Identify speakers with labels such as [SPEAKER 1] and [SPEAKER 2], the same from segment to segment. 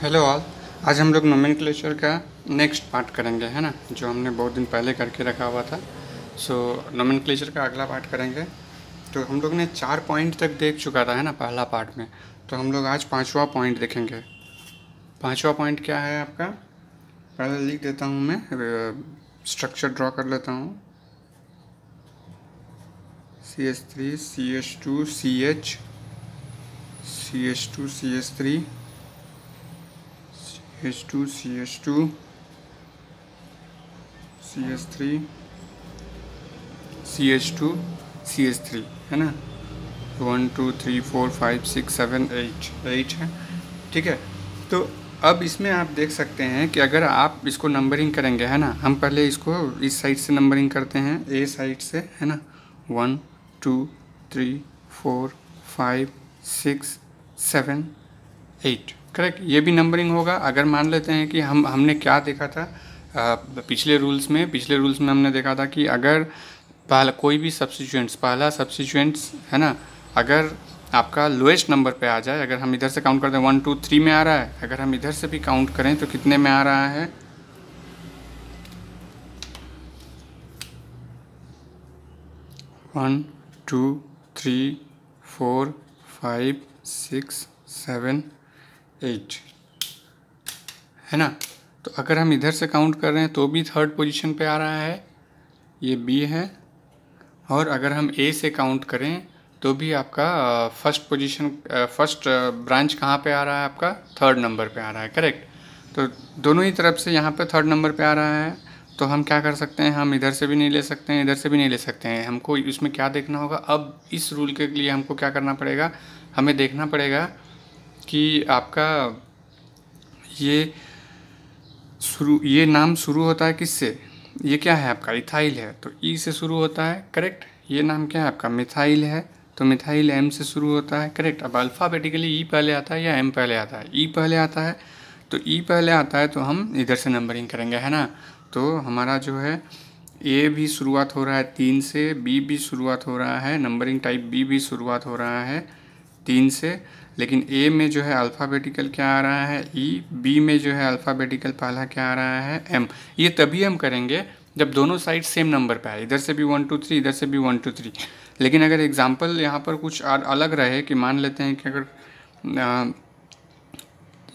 [SPEAKER 1] Hello all आज हम लोग नोमेनक्लेचर का नेक्स्ट पार्ट करेंगे, है ना? जो हमने बहुत दिन पहले करके रखा हुआ था। सो नोमेनक्लेचर का अगला पार्ट करेंगे। तो हम लोग ने चार पॉइंट तक देख चुका था, है ना, पहला पार्ट में। तो हम लोग आज पांचवा पॉइंट देखेंगे। पांचवा पॉइंट क्या है आपका? पहले लिख देता हूँ मैं स्ट्रक्चर ड्रॉ कर लेता हूँ। C S three C H two C H C H two C H three H2 CH2 CH3 CH2 CH3 है ना? One two three four five six seven eight eight है। ठीक है? तो अब इसमें आप देख सकते हैं कि अगर आप इसको नंबरिंग करेंगे, है ना? हम पहले इसको इस साइड से नंबरिंग करते हैं ए साइड से, है ना? One two three four five six seven eight correct ये भी नंबरिंग होगा। अगर मान लेते हैं कि हम, हमने क्या देखा था पिछले रूल्स में, पिछले रूल्स में हमने देखा था कि अगर पहला, कोई भी सब्सिचुएंट्स पहला सब्सिचुएंट्स है ना, अगर आपका लोएस्ट नंबर पे आ जाए, अगर हम इधर से काउंट करते हैं वन टू थ्री में आ रहा है, अगर हम इधर से भी काउंट करें तो कितने में आ रहा है? One two three four five six seven eight, है ना? तो अगर हम इधर से काउंट कर रहे हैं तो भी थर्ड पोजीशन पे आ रहा है। ये बी है। और अगर हम ए से काउंट करें तो भी आपका फ़र्स्ट पोजीशन फ़र्स्ट ब्रांच कहाँ पे आ रहा है आपका? थर्ड नंबर पे आ रहा है करेक्ट तो दोनों ही तरफ़ से यहाँ पे थर्ड नंबर पे आ रहा है। तो हम क्या कर सकते हैं? हम इधर से भी नहीं ले सकते हैं, इधर से भी नहीं ले सकते हैं। हमको इसमें क्या देखना होगा? अब इस रूल के लिए हमको क्या करना पड़ेगा? हमें देखना पड़ेगा कि आपका ये शुरू, ये नाम शुरू होता है किससे? ये क्या है आपका? इथाइल है। तो ई से शुरू होता है, करेक्ट? ये नाम क्या है आपका? मिथाइल है। तो मिथाइल एम से शुरू होता है, करेक्ट? अब अल्फ़ाबेटिकली ई पहले आता है या एम पहले आता है? ई पहले आता है। तो ई पहले आता है तो हम इधर से नंबरिंग करेंगे, है ना? तो हमारा जो है, ए भी शुरुआत हो रहा है तीन से, बी भी शुरुआत हो रहा है, नंबरिंग टाइप बी भी शुरुआत हो रहा है तीन से। लेकिन ए में जो है अल्फ़ाबेटिकल क्या आ रहा है? ई e, बी में जो है अल्फ़ाबेटिकल पहला क्या आ रहा है? एम ये तभी हम करेंगे जब दोनों साइड सेम नंबर पे आए। इधर से भी वन टू थ्री इधर से भी वन टू थ्री लेकिन अगर एग्ज़ाम्पल यहाँ पर कुछ अलग रहे कि मान लेते हैं कि अगर आ,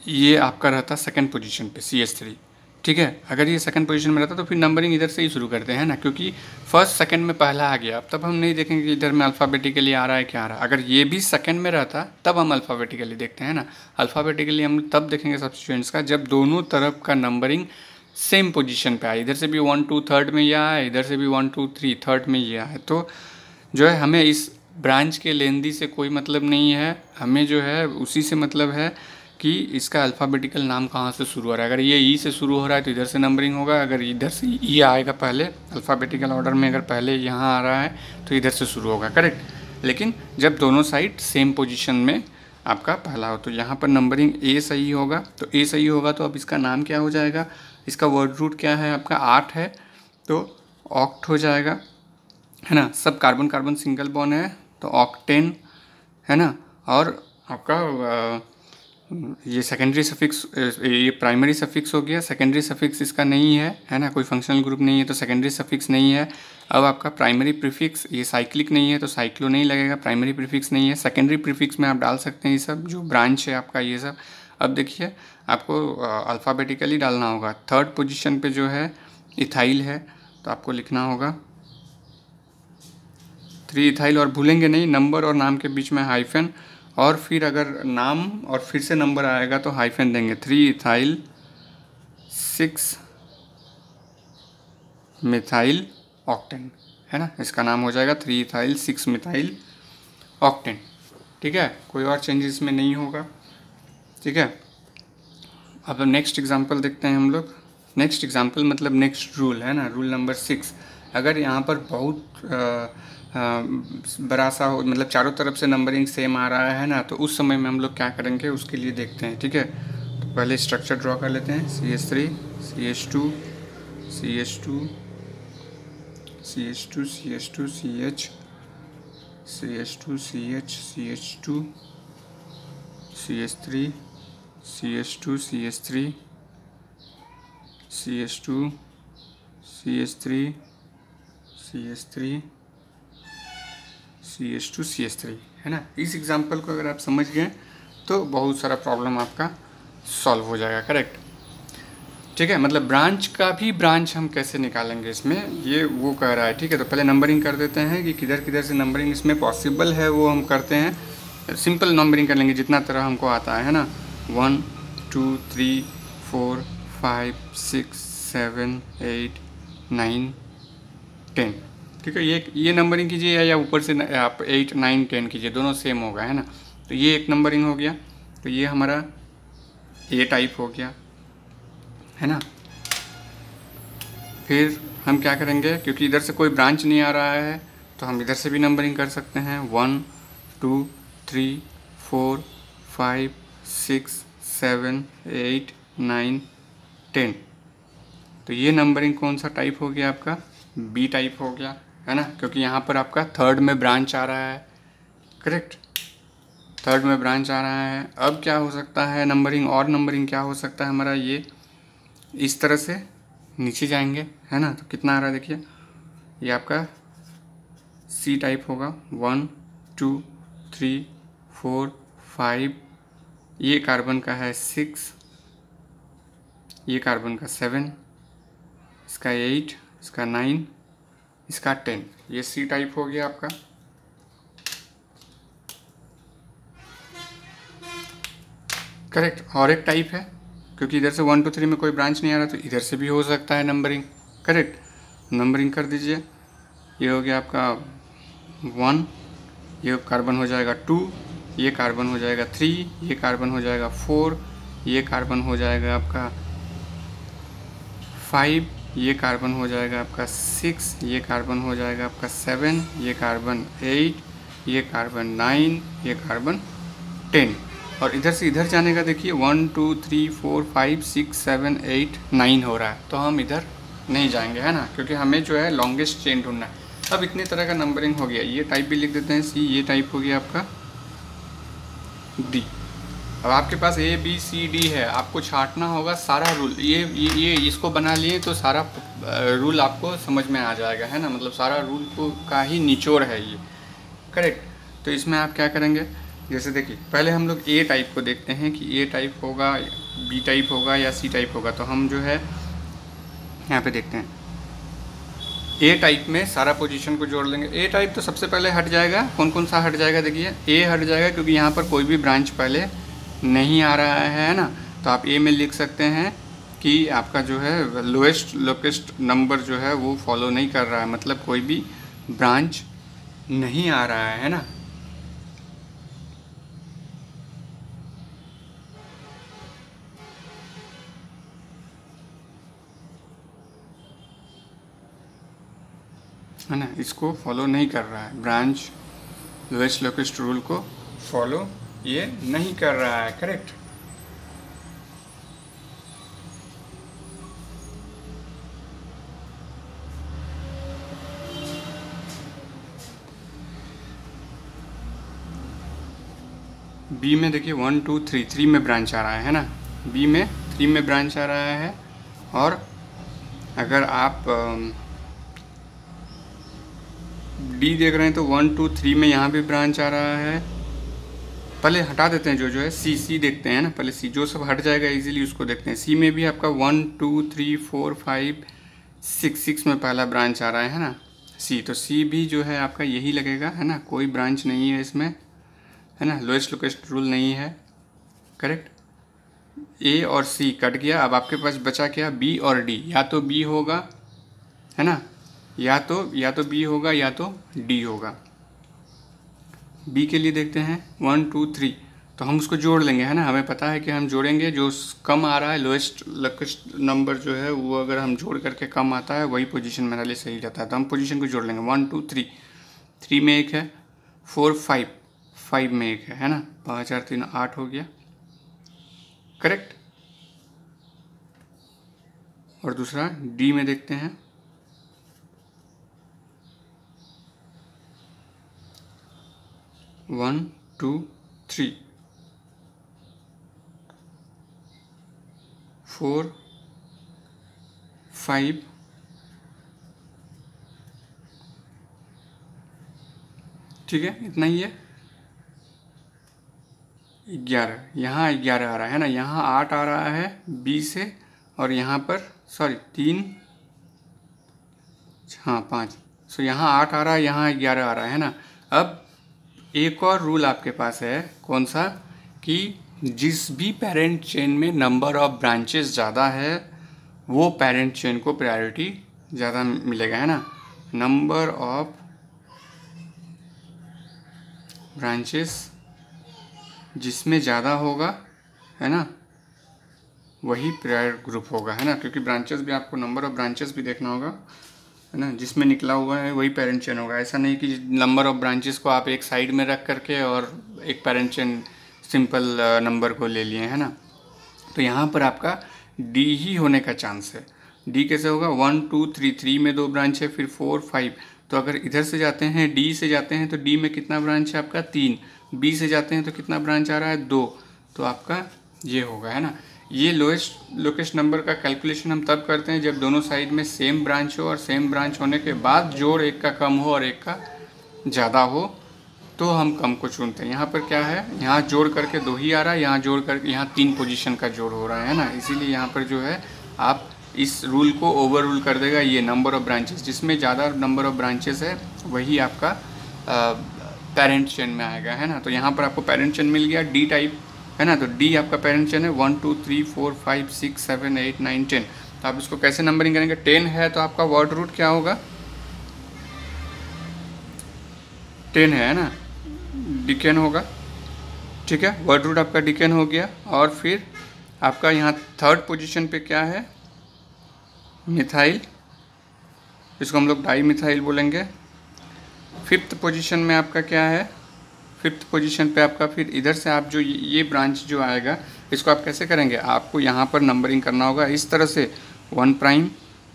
[SPEAKER 1] ये आपका रहता सेकेंड पोजीशन पे सी एस थ्री ठीक है? अगर ये सेकंड पोजीशन में रहता तो फिर नंबरिंग इधर से ही शुरू करते हैं ना? क्योंकि फ़र्स्ट सेकंड में पहला आ गया। अब तब हम नहीं देखेंगे कि इधर में अल्फ़ाबेटिकली आ रहा है, क्या आ रहा है। अगर ये भी सेकंड में रहता, तब हम अल्फ़ाबेटिकली देखते हैं ना? अल्फ़ाबेटिकली हम तब देखेंगे सब स्टूडेंट्स का, जब दोनों तरफ़ का नंबरिंग सेम पोजिशन पर आए। इधर से भी वन टू थर्ड में यह आए, इधर से भी वन टू थ्री थर्ड में यह आए। तो जो है, हमें इस ब्रांच के लेंदी से कोई मतलब नहीं है। हमें जो है, उसी से मतलब है कि इसका अल्फ़ाबेटिकल नाम कहाँ से शुरू हो रहा है? अगर ये ई से शुरू हो रहा है तो इधर से नंबरिंग होगा। अगर इधर से ई आएगा पहले अल्फ़ाबेटिकल ऑर्डर में अगर पहले यहाँ आ रहा है तो इधर से शुरू होगा करेक्ट लेकिन जब दोनों साइड सेम पोजिशन में आपका पहला हो तो यहाँ पर नंबरिंग ए सही होगा। तो ए सही होगा तो अब इसका नाम क्या हो जाएगा? इसका वर्ड रूट क्या है? आपका आठ है तो ऑक्ट हो जाएगा। है ना? सब कार्बन कार्बन सिंगल बॉन है तो ऑक्टेन है ना? और आपका ये सेकेंडरी सफिक्स ये प्राइमरी सफिक्स हो गया। सेकेंडरी सफिक्स इसका नहीं है है ना? कोई फंक्शनल ग्रुप नहीं है तो सेकेंडरी सफिक्स नहीं है। अब आपका प्राइमरी प्रीफिक्स ये साइक्लिक नहीं है तो साइक्लो नहीं लगेगा। प्राइमरी प्रीफिक्स नहीं है। सेकेंडरी प्रीफिक्स में आप डाल सकते हैं ये सब, जो ब्रांच है आपका ये सब। अब देखिए, आपको अल्फ़ाबेटिकली डालना होगा। थर्ड पोजिशन पर जो है इथाइल है तो आपको लिखना होगा। थ्री इथाइल और भूलेंगे नहीं नंबर और नाम के बीच में हाइफन और फिर अगर नाम और फिर से नंबर आएगा तो हाइफन देंगे। Three ethyl six methyl octane है ना? इसका नाम हो जाएगा three ethyl six methyl octane ठीक है? कोई और चेंजेस में नहीं होगा। ठीक है? अब नेक्स्ट एग्जांपल देखते हैं हम लोग। नेक्स्ट एग्जांपल मतलब नेक्स्ट रूल है ना? रूल नंबर सिक्स अगर यहाँ पर बहुत बड़ा सा हो मतलब चारों तरफ़ से नंबरिंग सेम आ रहा है ना तो उस समय में हम लोग क्या करेंगे उसके लिए देखते हैं ठीक है तो पहले स्ट्रक्चर ड्रॉ कर लेते हैं C H three C H two C H two C H two C H two C H C H two C H C H two C H three C H two C H three C H two C H three C S three C S two C S three है ना? इस example को अगर आप समझ गए तो बहुत सारा प्रॉब्लम आपका सॉल्व हो जाएगा करेक्ट ठीक है मतलब ब्रांच का भी ब्रांच हम कैसे निकालेंगे इसमें? ये वो कह रहा है, ठीक है? तो पहले नंबरिंग कर देते हैं कि किधर किधर से नंबरिंग इसमें पॉसिबल है, वो हम करते हैं। सिंपल नंबरिंग कर लेंगे, जितना तरह हमको आता है ना? One two three four five six seven eight nine ten. ठीक है, ये ये नंबरिंग कीजिए या या ऊपर से आप एट नाइन टेन कीजिए, दोनों सेम होगा, है ना? तो ये एक नंबरिंग हो गया तो ये हमारा ए टाइप हो गया, है ना? फिर हम क्या करेंगे, क्योंकि इधर से कोई ब्रांच नहीं आ रहा है तो हम इधर से भी नंबरिंग कर सकते हैं। One two three four five six seven eight nine ten तो ये नंबरिंग कौन सा टाइप हो गया आपका? बी टाइप हो गया, है ना? क्योंकि यहाँ पर आपका थर्ड में ब्रांच आ रहा है करेक्ट थर्ड में ब्रांच आ रहा है। अब क्या हो सकता है? नंबरिंग और नंबरिंग क्या हो सकता है हमारा? ये इस तरह से नीचे जाएँगे, है ना? तो कितना आ रहा है देखिए। ये आपका सी टाइप होगा। One two three four five ये कार्बन का है सिक्स ये कार्बन का सेवन इसका एट इसका नाइन, इसका टेन। ये सी टाइप हो गया आपका। करेक्ट, और एक टाइप है, क्योंकि इधर से वन, टू, थ्री में कोई ब्रांच नहीं आ रहा तो इधर से भी हो सकता है नंबरिंग। करेक्ट, नंबरिंग कर दीजिए। ये हो गया आपका वन, ये कार्बन हो जाएगा टू, ये कार्बन हो जाएगा थ्री, ये कार्बन हो जाएगा फोर, ये कार्बन हो जाएगा आपका फाइव ये कार्बन हो जाएगा आपका सिक्स ये कार्बन हो जाएगा आपका सेवन ये कार्बन एट ये कार्बन नाइन ये कार्बन टेन और इधर से इधर जाने का देखिए one two three four five six seven eight nine हो रहा है। तो हम इधर नहीं जाएँगे, है ना? क्योंकि हमें जो है लॉन्गेस्ट चेन ढूंढना है। अब इतने तरह का नंबरिंग हो गया। ये टाइप भी लिख देते हैं सी ये टाइप हो गया आपका डी अब आपके पास ए बी सी डी है। आपको छाटना होगा सारा रूल ये ये, इसको बना लिए तो सारा रूल आपको समझ में आ जाएगा है ना? मतलब सारा रूल को का ही निचोड़ है ये। करेक्ट तो इसमें आप क्या करेंगे? जैसे देखिए पहले हम लोग ए टाइप को देखते हैं कि ए टाइप होगा बी टाइप होगा या सी टाइप होगा। तो हम जो है यहाँ पे देखते हैं। ए टाइप में सारा पोजीशन को जोड़ लेंगे। ए टाइप तो सबसे पहले हट जाएगा। कौन कौन सा हट जाएगा? देखिए ए हट जाएगा क्योंकि यहाँ पर कोई भी ब्रांच पहले नहीं आ रहा है ना? तो आप ए में लिख सकते हैं कि आपका जो है लोएस्ट लोकेस्ट नंबर जो है, वो फॉलो नहीं कर रहा है। मतलब कोई भी ब्रांच नहीं आ रहा है ना? है ना? इसको फॉलो नहीं कर रहा है। ब्रांच लोएस्ट लोकेस्ट रूल को फॉलो ये नहीं कर रहा है करेक्ट बी में देखिए वन टू थ्री थ्री में ब्रांच आ रहा है ना? बी में थ्री में ब्रांच आ रहा है और अगर आप डी देख रहे हैं तो वन टू थ्री में यहाँ भी ब्रांच आ रहा है। पहले हटा देते हैं जो जो है सी सी देखते हैं ना? पहले सी जो सब हट जाएगा इजीली उसको देखते हैं। सी में भी आपका one two three four five six six में पहला ब्रांच आ रहा है ना? सी तो सी भी जो है आपका यही लगेगा, है ना? कोई ब्रांच नहीं है इसमें, है ना? लोएस्ट लोकेस्ट रूल नहीं है करेक्ट ए और सी कट गया, अब आपके पास बचा क्या? बी और डी या तो बी होगा, है ना? या तो या तो बी होगा, या तो डी होगा। बी के लिए देखते हैं। वन टू थ्री तो हम उसको जोड़ लेंगे, है ना? हमें पता है कि हम जोड़ेंगे। जो कम आ रहा है लोएस्ट लकेस्ट नंबर जो है, वो अगर हम जोड़ करके कम आता है, वही पोजीशन मेरे लिए सही रहता है। तो हम पोजीशन को जोड़ लेंगे। वन टू थ्री थ्री में एक है। फोर फाइव फाइव में एक है है ना? पाँच, चार, तीन, आठ हो गया। करेक्ट और दूसरा डी में देखते हैं। One, two, three. Four, five. ठीक है, इतना ही है। ग्यारह, यहाँ ग्यारह आ रहा है ना? यहाँ आठ आ रहा है बी से और यहाँ पर सॉरी तीन। हाँ पाँच। सो यहाँ आठ आ रहा है, यहाँ ग्यारह आ रहा है ना? अब एक और रूल आपके पास है, कौन सा? कि जिस भी पेरेंट चेन में नंबर ऑफ़ ब्रांचेस ज़्यादा है, वो पेरेंट चेन को प्रायोरिटी ज़्यादा मिलेगा, है ना? नंबर ऑफ़ ब्रांचेस जिसमें ज़्यादा होगा, है ना? वही प्रायर ग्रुप होगा, है ना? क्योंकि ब्रांचेस भी आपको नंबर ऑफ़ ब्रांचेस भी देखना होगा। है ना, जिसमें निकला हुआ है, वही पेरेंट चेन होगा। ऐसा नहीं कि नंबर ऑफ़ ब्रांचेस को आप एक साइड में रख करके और एक पेरेंट चेन सिंपल नंबर को ले लिए, है ना? तो यहाँ पर आपका डी ही होने का चांस है। डी कैसे होगा? वन टू थ्री थ्री में दो ब्रांच है, फिर फोर फाइव तो अगर इधर से जाते हैं डी से जाते हैं तो डी में कितना ब्रांच है आपका? तीन। बी से जाते हैं तो कितना ब्रांच आ रहा है? दो। तो आपका ये होगा, है ना? ये लोएस्ट लोकेस्ट नंबर का कैलकुलेशन हम तब करते हैं जब दोनों साइड में सेम ब्रांच हो और सेम ब्रांच होने के बाद जोड़ एक का कम हो और एक का ज़्यादा हो तो हम कम को चुनते हैं। यहाँ पर क्या है? यहाँ जोड़ करके दो ही आ रहा है, यहाँ जोड़ करके, यहाँ तीन पोजीशन का जोड़ हो रहा है ना? इसीलिए यहाँ पर जो है, आप इस रूल को ओवर रूल कर देगा ये नंबर ऑफ़ ब्रांचेस जिसमें ज़्यादा नंबर ऑफ़ ब्रांचेस है, वही आपका पेरेंट चेन में आएगा, है ना? तो यहाँ पर आपको पेरेंट चेन मिल गया डी टाइप है ना? तो डी आपका पेरेंट चेन है one two three four five six seven eight nine ten तो आप इसको कैसे नंबरिंग करेंगे? टेन है तो आपका वर्ड रूट क्या होगा? टेन है ना? डिकेन होगा। ठीक है? वर्ड रूट आपका डिकेन हो गया। और फिर आपका यहाँ थर्ड पोजीशन पे क्या है? मिथाइल इसको हम लोग डाई मिथाइल बोलेंगे। फिफ्थ पोजीशन में आपका क्या है? फिफ्थ पोजीशन पे आपका, फिर इधर से आप जो ये ब्रांच जो आएगा, इसको आप कैसे करेंगे? आपको यहाँ पर नंबरिंग करना होगा, इस तरह से one prime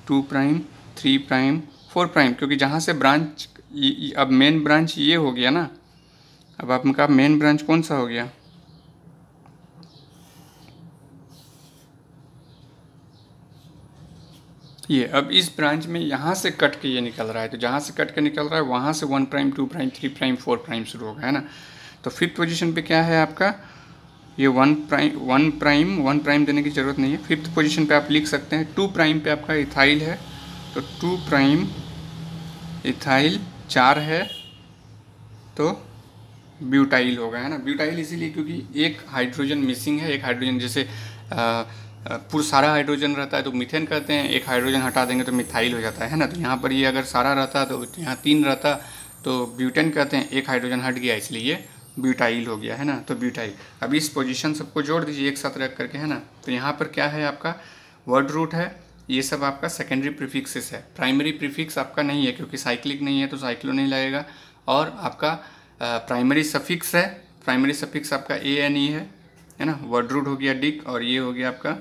[SPEAKER 1] two prime three prime four prime क्योंकि जहाँ से ब्रांच अब मेन ब्रांच ये हो गया ना? अब आपका मेन ब्रांच कौन सा हो गया? ये अब इस ब्रांच में यहाँ से कट के ये निकल रहा है तो जहाँ से कट के निकल रहा है वहाँ से one prime two prime three prime four prime शुरू होगा है ना? तो फिफ्थ पोजीशन पे क्या है आपका? ये one prime one prime one prime देने की ज़रूरत नहीं है। फिफ्थ पोजीशन पे आप लिख सकते हैं टू प्राइम पे आपका इथाइल है तो टू प्राइम इथाइल चार है तो ब्यूटाइल होगा है ना? ब्यूटाइल इसीलिए क्योंकि एक हाइड्रोजन मिसिंग है एक हाइड्रोजन जैसे आ, पूरा सारा हाइड्रोजन रहता है तो मीथेन कहते हैं, एक हाइड्रोजन हटा देंगे तो मिथाइल हो जाता है ना? तो यहाँ पर ये अगर सारा रहता तो यहाँ तीन रहता तो ब्यूटेन कहते हैं, एक हाइड्रोजन हट गया, इसलिए ब्यूटाइल हो गया, है ना? तो ब्यूटाइल अब इस पोजीशन सबको जोड़ दीजिए एक साथ रख करके, है ना? तो यहाँ पर क्या है आपका? वर्ड रूट है, ये सब आपका सेकेंडरी प्रीफिक्सेस है। प्राइमरी प्रीफिक्स आपका नहीं है, क्योंकि साइक्लिक नहीं है तो साइक्लो नहीं लगेगा। और आपका प्राइमरी सफिक्स है प्राइमरी सफिक्स आपका ए एन ई है है ना? वर्ड रूट हो गया डिक और ये हो गया आपका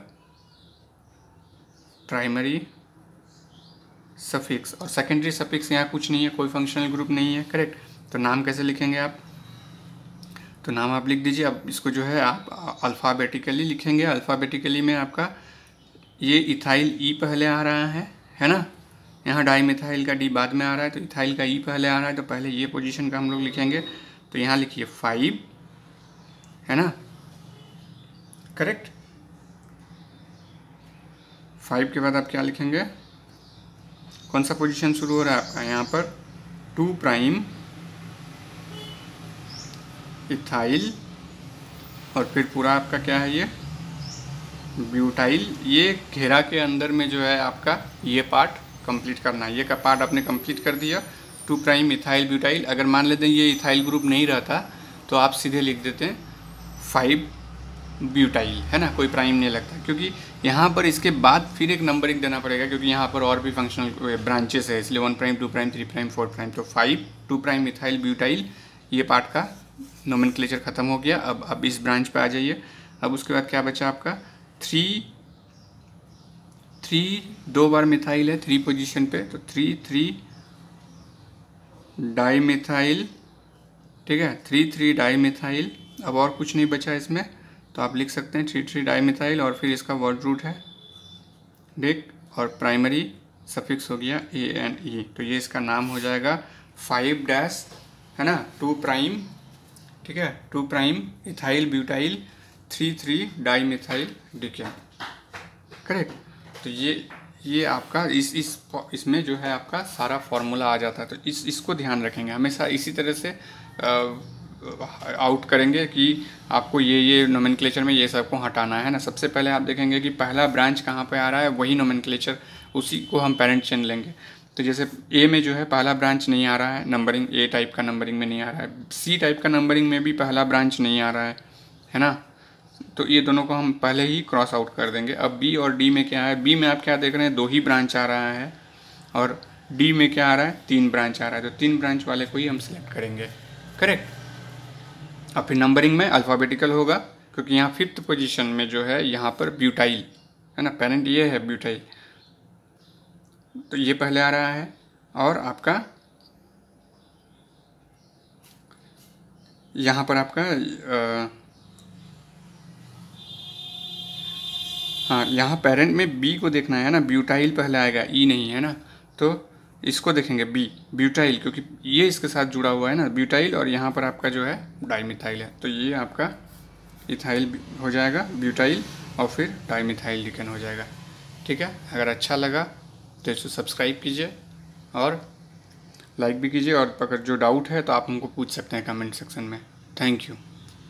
[SPEAKER 1] प्राइमरी सफिक्स और सेकेंडरी सफिक्स यहाँ कुछ नहीं है, कोई फंक्शनल ग्रुप नहीं है करेक्ट तो नाम कैसे लिखेंगे आप? तो नाम आप लिख दीजिए, अब इसको जो है आप अल्फ़ाबेटिकली लिखेंगे। अल्फ़ाबेटिकली में आपका ये इथाइल ई पहले आ रहा है है ना? यहाँ डाई मिथाइल का डी बाद में आ रहा है तो इथाइल का ई पहले आ रहा है तो पहले ये पोजीशन का हम लोग लिखेंगे। तो यहाँ लिखिए फाइव है ना? करेक्ट फाइव के बाद आप क्या लिखेंगे? कौन सा पोजीशन शुरू हो रहा है आपका? यहाँ पर टू प्राइम इथाइल और फिर पूरा आपका क्या है ये? ब्यूटाइल ये घेरा के अंदर में जो है आपका ये पार्ट कंप्लीट करना है। ये का पार्ट आपने कंप्लीट कर दिया। टू प्राइम इथाइल ब्यूटाइल अगर मान लेते हैं ये इथाइल ग्रुप नहीं रहता तो आप सीधे लिख देते हैं फाइव ब्यूटाइल, है ना? कोई प्राइम नहीं लगता। क्योंकि यहाँ पर इसके बाद फिर एक नंबरिंग देना पड़ेगा, क्योंकि यहाँ पर और भी फंक्शनल ब्रांचेस है। इसलिए one prime two prime three prime four prime तो five two prime methyl butyl ये पार्ट का नोमिन ख़त्म हो गया। अब अब इस ब्रांच पर आ जाइए। अब उसके बाद क्या बचा आपका? थ्री थ्री दो बार मिथाइल है थ्री पोजीशन पे। तो थ्री थ्री डाई मिथाइल ठीक है? थ्री थ्री डाई मिथाइल अब और कुछ नहीं बचा इसमें। तो आप लिख सकते हैं थ्री थ्री डाई मिथाइल और फिर इसका वर्ड रूट है। डिक और प्राइमरी सफिक्स हो गया ए एन ई तो ये इसका नाम हो जाएगा फाइव डैश है ना? टू प्राइम ठीक है? Two prime ethyl butyl three three di methyl decane correct तो ये ये आपका इस इस, इसमें जो है आपका सारा फॉर्मूला आ जाता है। तो इस, इसको ध्यान रखेंगे। हमेशा इसी तरह से आउट करेंगे कि आपको ये ये नोमेन में ये सबको हटाना है ना। सबसे पहले आप देखेंगे कि पहला ब्रांच कहाँ पर आ रहा है, वही नोमेन उसी को हम पेरेंट चेन लेंगे। तो जैसे ए में जो है, पहला ब्रांच नहीं आ रहा है नंबरिंग ए टाइप का नंबरिंग में नहीं आ रहा है। सी टाइप का नंबरिंग में भी पहला ब्रांच नहीं आ रहा है है ना? तो ये दोनों को हम पहले ही क्रॉस आउट कर देंगे। अब बी और डी में क्या है? बी में आप क्या देख रहे हैं, दो ही ब्रांच आ रहा है और डी में क्या आ रहा है? तीन ब्रांच आ रहा है। तो तीन ब्रांच वाले को ही हम सिलेक्ट करेंगे। करेक्ट अब फिर नंबरिंग में अल्फ़ाबेटिकल होगा, क्योंकि यहाँ फिफ्थ पोजीशन में जो है, यहाँ पर ब्यूटाइल है ना? पेरेंट ये है ब्यूटाइल तो ये पहले आ रहा है, और आपका यहाँ पर आपका हाँ यहाँ पेरेंट में बी को देखना है ना? ब्यूटाइल पहले आएगा ई e नहीं, है ना? तो इसको देखेंगे बी, ब्यूटाइल, क्योंकि ये इसके साथ जुड़ा हुआ है ना, ब्यूटाइल, और यहाँ पर आपका जो है डाईमिथाइल है। तो ये आपका इथाइल हो जाएगा, ब्यूटाइल, और फिर डाईमिथाइल लिखन हो जाएगा। ठीक है? अगर अच्छा लगा तो इसको सब्सक्राइब कीजिए और लाइक भी कीजिए, और अगर जो डाउट है तो आप हमको पूछ सकते हैं कमेंट सेक्शन में। Thank you.